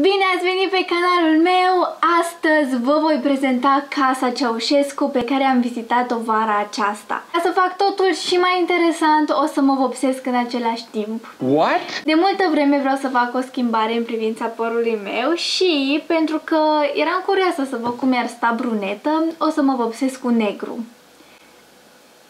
Bine ați venit pe canalul meu! Astăzi vă voi prezenta casa Ceaușescu pe care am vizitat-o vara aceasta. Ca să fac totul și mai interesant, o să mă vopsesc în același timp. What? De multă vreme vreau să fac o schimbare în privința părului meu și pentru că eram curioasă să văd cum ar sta brunetă, o să mă vopsesc cu negru.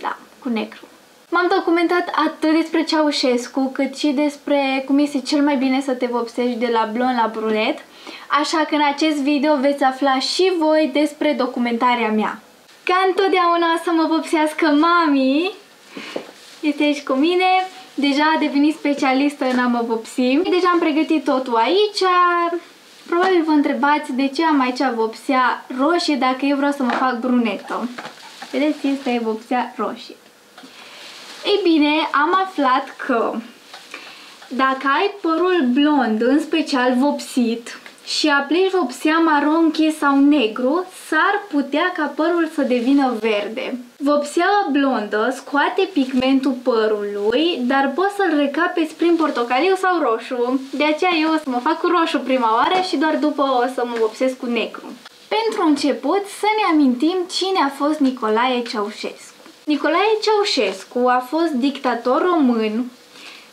Da, cu negru. M-am documentat atât despre Ceaușescu, cât și despre cum este cel mai bine să te vopsești de la blond la brunet, așa că în acest video veți afla și voi despre documentarea mea. Ca întotdeauna să mă vopsească mami, este aici cu mine, deja a devenit specialistă în a mă vopsi. Deja am pregătit totul aici, probabil vă întrebați de ce am aici vopsea roșie dacă eu vreau să mă fac brunetă. Vedeți, este vopsea roșie. Ei bine, am aflat că dacă ai părul blond, în special vopsit, și aplici vopsea maronche sau negru, s-ar putea ca părul să devină verde. Vopsea blondă scoate pigmentul părului, dar poți să-l recapeți prin portocaliu sau roșu. De aceea eu o să mă fac cu roșu prima oară și doar după o să mă vopsesc cu negru. Pentru început să ne amintim cine a fost Nicolae Ceaușescu. Nicolae Ceaușescu a fost dictator român,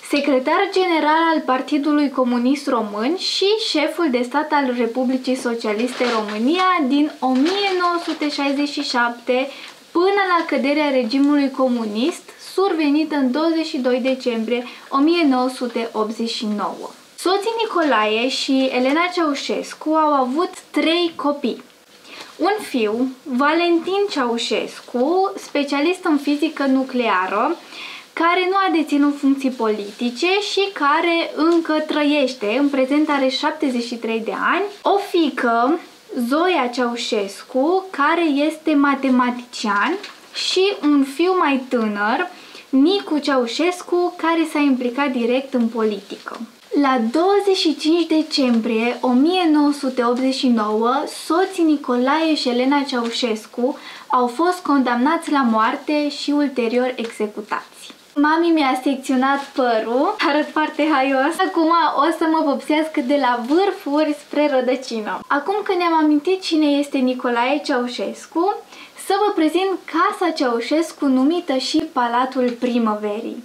secretar general al Partidului Comunist Român și șeful de stat al Republicii Socialiste România din 1967 până la căderea regimului comunist, survenit în 22 decembrie 1989. Soții Nicolae și Elena Ceaușescu au avut trei copii un fiu, Valentin Ceaușescu, specialist în fizică nucleară, care nu a deținut funcții politice și care încă trăiește, în prezent are 73 de ani, o fică, Zoia Ceaușescu, care este matematician și un fiu mai tânăr, Nicu Ceaușescu, care s-a implicat direct în politică. La 25 decembrie 1989, soții Nicolae și Elena Ceaușescu au fost condamnați la moarte și ulterior executați. Mami mi-a secționat părul, arăt foarte haios. Acum o să mă vopsească de la vârfuri spre rădăcină. Acum că ne-am amintit cine este Nicolae Ceaușescu, să vă prezint Casa Ceaușescu numită și Palatul Primăverii.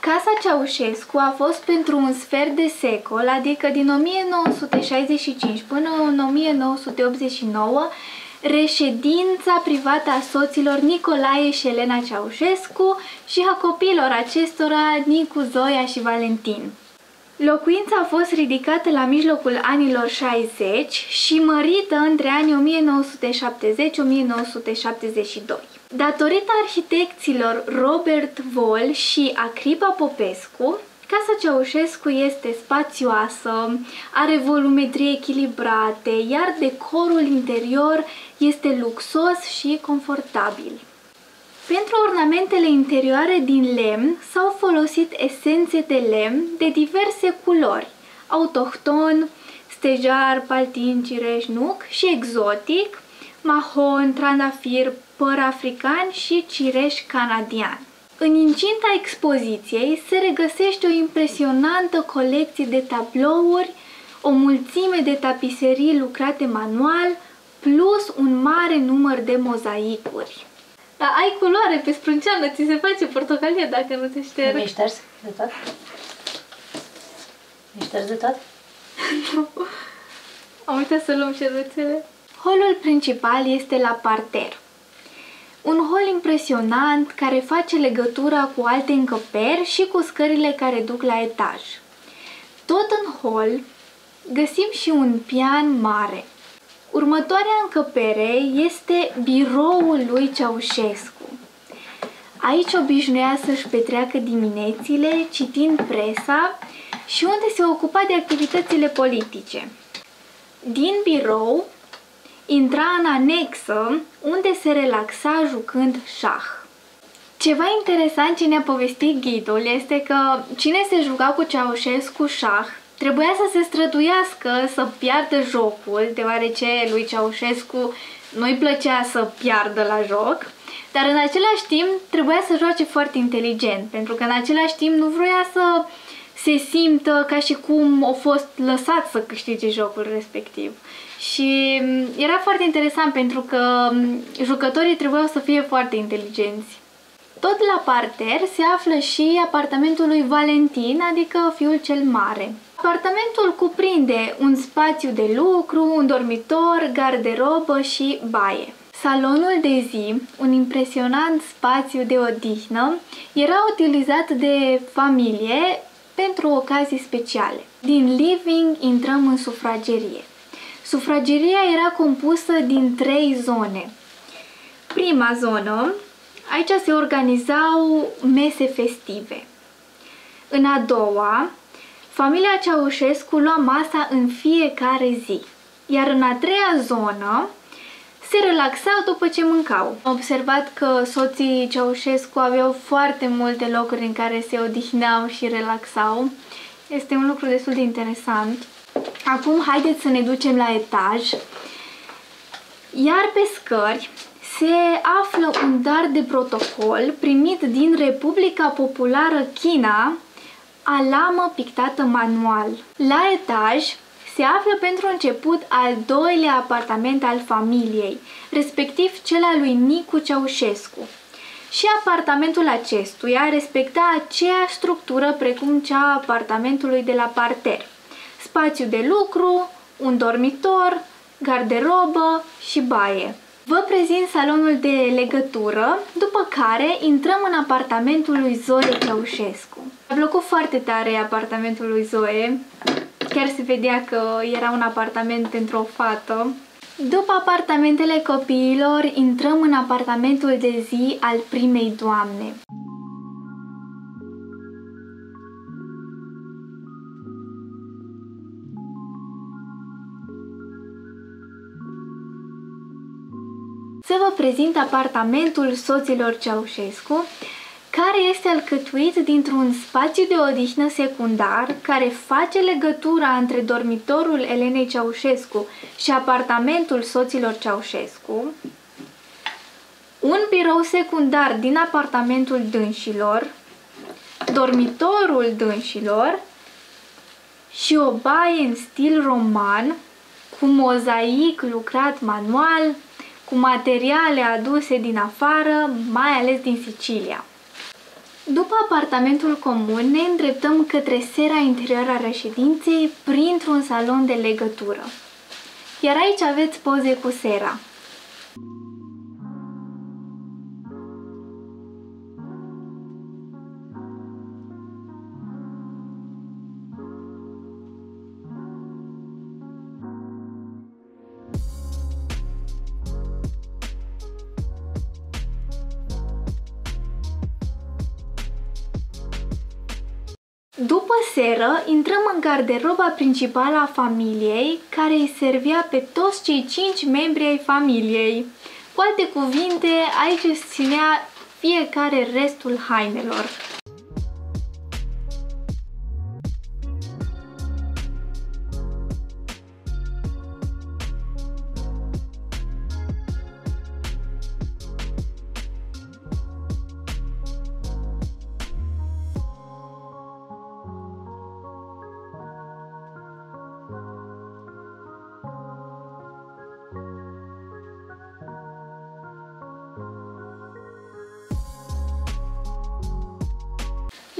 Casa Ceaușescu a fost pentru un sfert de secol, adică din 1965 până în 1989, reședința privată a soților Nicolae și Elena Ceaușescu și a copiilor acestora Nicu, Zoia și Valentin. Locuința a fost ridicată la mijlocul anilor 60 și mărită între anii 1970-1972. Datorită arhitecților Robert Vol și Acripa Popescu, Casa Ceaușescu este spațioasă, are volumetrie echilibrate, iar decorul interior este luxos și confortabil. Pentru ornamentele interioare din lemn s-au folosit esențe de lemn de diverse culori, autohton, stejar, paltin, cireș, nuc și exotic, mahon, trandafir, păr african și cireș canadian. În incinta expoziției se regăsește o impresionantă colecție de tablouri, o mulțime de tapiserii lucrate manual, plus un mare număr de mozaicuri. Dar ai culoare pe sprânceană, ți se face portocalie dacă nu te șterg. Mi-ai șters de tot? Mi-ai șters de tot? nu. Am uitat să luăm șervețele. Holul principal este la parter. Un hol impresionant care face legătura cu alte încăperi și cu scările care duc la etaj. Tot în hol găsim și un pian mare. Următoarea încăpere este biroul lui Ceaușescu. Aici obișnuia să-și petreacă diminețile citind presa și unde se ocupa de activitățile politice. Din birou intra în anexă unde se relaxa jucând șah. Ceva interesant ce ne-a povestit ghidul este că cine se juca cu Ceaușescu șah trebuia să se străduiască să piardă jocul, deoarece lui Ceaușescu nu-i plăcea să piardă la joc, dar în același timp trebuia să joace foarte inteligent, pentru că în același timp nu vroia să se simtă ca și cum au fost lăsat să câștige jocul respectiv. Și mm, era foarte interesant pentru că mm, jucătorii trebuiau să fie foarte inteligenți. Tot la parter se află și apartamentul lui Valentin, adică fiul cel mare. Apartamentul cuprinde un spațiu de lucru, un dormitor, garderobă și baie. Salonul de zi, un impresionant spațiu de odihnă, era utilizat de familie pentru ocazii speciale. Din living intrăm în sufragerie. Sufrageria era compusă din trei zone. Prima zonă, aici se organizau mese festive. În a doua, familia Ceaușescu lua masa în fiecare zi. Iar în a treia zonă, se relaxau după ce mâncau. Am observat că soții Ceaușescu aveau foarte multe locuri în care se odihneau și relaxau. Este un lucru destul de interesant. Acum haideți să ne ducem la etaj. Iar pe scări se află un dar de protocol primit din Republica Populară China, alamă pictată manual. La etaj se află pentru început al doilea apartament al familiei, respectiv cel al lui Nicu Ceaușescu. Și apartamentul acestuia respecta aceeași structură precum cea a apartamentului de la parter. Spațiu de lucru, un dormitor, garderobă și baie. Vă prezint salonul de legătură, după care intrăm în apartamentul lui Zoe Ceaușescu. Mi-a plăcut foarte tare apartamentul lui Zoe. Chiar se vedea că era un apartament pentru o fată. După apartamentele copiilor, intrăm în apartamentul de zi al primei doamne. Să vă prezint apartamentul soților Ceaușescu, care este alcătuit dintr-un spațiu de odihnă secundar care face legătura între dormitorul Elenei Ceaușescu și apartamentul soților Ceaușescu, un birou secundar din apartamentul dânșilor, dormitorul dânșilor și o baie în stil roman cu mozaic lucrat manual, cu materiale aduse din afară, mai ales din Sicilia. După apartamentul comun, ne îndreptăm către sera interioară a reședinței printr-un salon de legătură. Iar aici aveți poze cu sera. După seră, intrăm în garderoba principală a familiei, care îi servea pe toți cei cinci membri ai familiei. Cu alte cuvinte, aici îți ținea fiecare restul hainelor.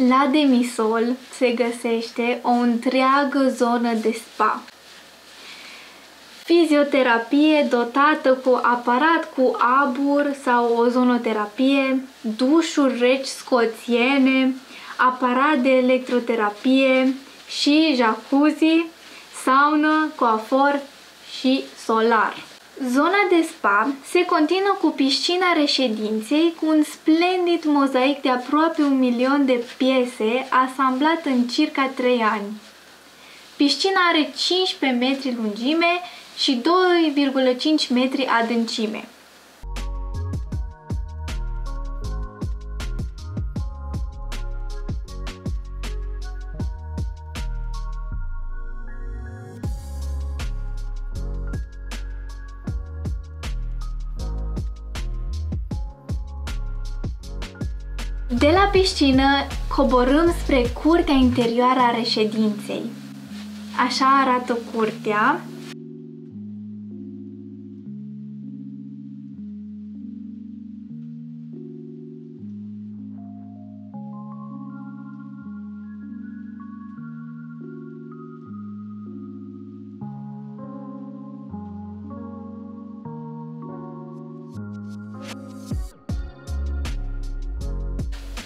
La demisol se găsește o întreagă zonă de spa. Fizioterapie dotată cu aparat cu abur sau o zonoterapie, dușuri reci scoțiene, aparat de electroterapie și jacuzzi, saună, coafor și solar. Zona de spa se continuă cu piscina reședinței cu un splendid mozaic de aproape un milion de piese asamblat în circa 3 ani. Piscina are 15 metri lungime și 2,5 metri adâncime. De la piscină coborâm spre curtea interioară a reședinței. Așa arată curtea.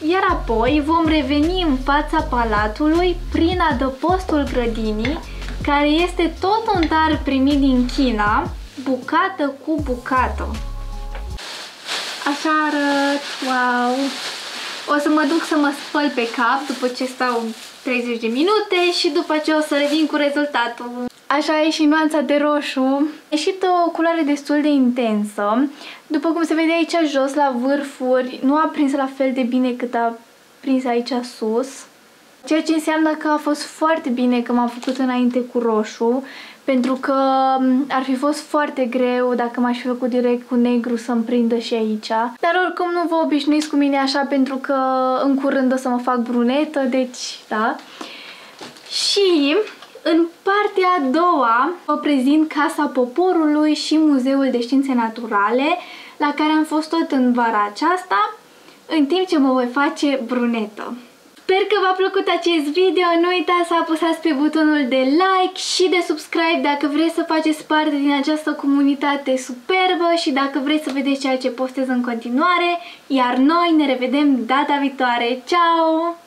Iar apoi vom reveni în fața palatului prin adăpostul grădinii, care este tot un dar primit din China, bucată cu bucată. Așa arăt, wow! O să mă duc să mă spăl pe cap după ce stau 30 de minute și după ce o să revin cu rezultatul. Așa e și nuanța de roșu. A ieșit o culoare destul de intensă. După cum se vede aici jos, la vârfuri, nu a prins la fel de bine cât a prins aici sus. Ceea ce înseamnă că a fost foarte bine că m-am făcut înainte cu roșu, pentru că ar fi fost foarte greu dacă m-aș fi făcut direct cu negru să-mi prindă și aici. Dar oricum nu vă obișnuiți cu mine așa pentru că în curând o să mă fac brunetă, deci da. Și în partea a doua vă prezint Casa Poporului și Muzeul de Științe Naturale, la care am fost tot în vara aceasta, în timp ce mă voi face brunetă. Sper că v-a plăcut acest video, nu uitați să apăsați pe butonul de like și de subscribe dacă vreți să faceți parte din această comunitate superbă și dacă vreți să vedeți ceea ce postez în continuare, iar noi ne revedem data viitoare. Ciao!